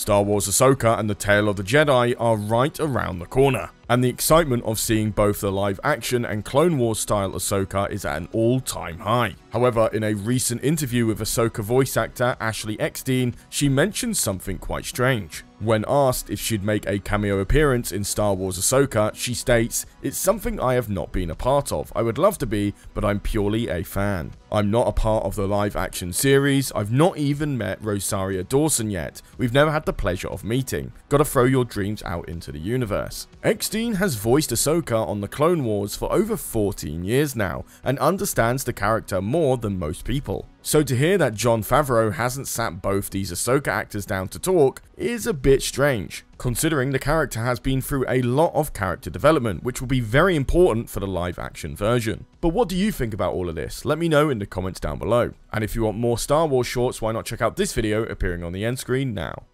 Star Wars Ahsoka and The Tales of the Jedi are right around the corner, and the excitement of seeing both the live action and Clone Wars style Ahsoka is at an all time high. However, in a recent interview with Ahsoka voice actor Ashley Eckstein, she mentioned something quite strange. When asked if she'd make a cameo appearance in Star Wars Ahsoka, she states, It's something I have not been a part of. I would love to be, but I'm purely a fan. I'm not a part of the live action series, I've not even met Rosario Dawson yet, we've never had the pleasure of meeting. Gotta throw your dreams out into the universe. Eckstein has voiced Ahsoka on the Clone Wars for over 14 years now, and understands the character more than most people. So to hear that Jon Favreau hasn't sat both these Ahsoka actors down to talk is a bit strange, considering the character has been through a lot of character development, which will be very important for the live action version. But what do you think about all of this? Let me know in the comments down below. And if you want more Star Wars shorts, why not check out this video appearing on the end screen now.